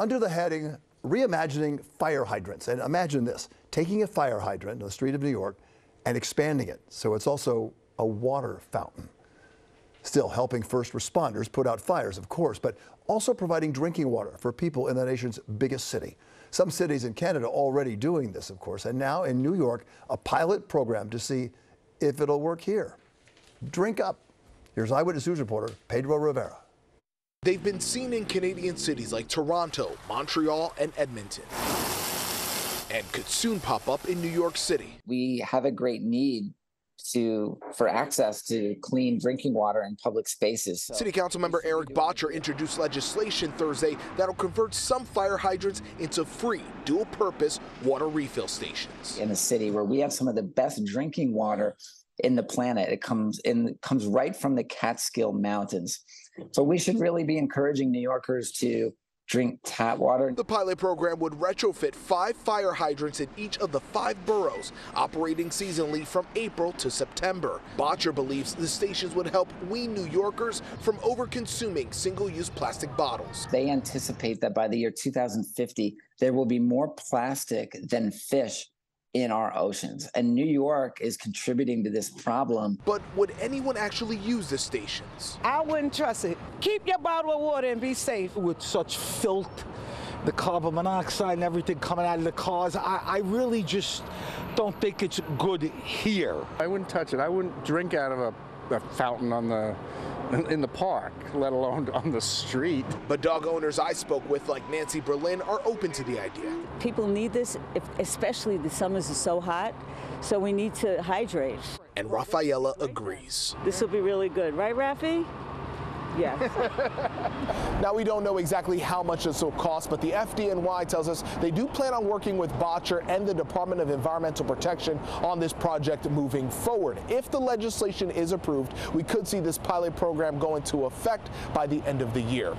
under the heading Reimagining Fire Hydrants. And imagine this taking a fire hydrant in the street of New York and expanding it so it's also a water fountain. Still helping first responders put out fires, of course, but also providing drinking water for people in the nation's biggest city. Some cities in Canada already doing this, of course, and now in New York, a pilot program to see if it'll work here. Drink up. Here's Eyewitness News reporter Pedro Rivera. They've been seen in Canadian cities like Toronto, Montreal, and Edmonton, and could soon pop up in New York City. We have a great need to for access to clean drinking water in public spaces. So City Council member Erik Bottcher introduced legislation Thursday that'll convert some fire hydrants into free dual-purpose water refill stations. in a city where we have some of the best drinking water in the planet, it comes in comes right from the Catskill Mountains. So we should really be encouraging New Yorkers to drink tap water. The pilot program would retrofit five fire hydrants in each of the five boroughs, operating seasonally from April to September. Bottcher believes the stations would help wean New Yorkers from over-consuming single-use plastic bottles. They anticipate that by the year 2050, there will be more plastic than fish in our oceans. And New York is contributing to this problem. But would anyone actually use the stations? I wouldn't trust it. Keep your bottle of water and be safe. with such filth, the carbon monoxide and everything coming out of the cars. I, I really just don't think it's good here. I wouldn't touch it. I wouldn't drink out of a, a fountain on the in the park, let alone on the street. But dog owners I spoke with, like Nancy Berlin, are open to the idea. People need this, if, especially the summers are so hot, so we need to hydrate. And Rafaela agrees. This will be really good, right, Rafi? Yes. Now, we don't know exactly how much this will cost, but the FDNY tells us they do plan on working with Bottcher and the Department of Environmental Protection on this project moving forward. If the legislation is approved, we could see this pilot program go into effect by the end of the year.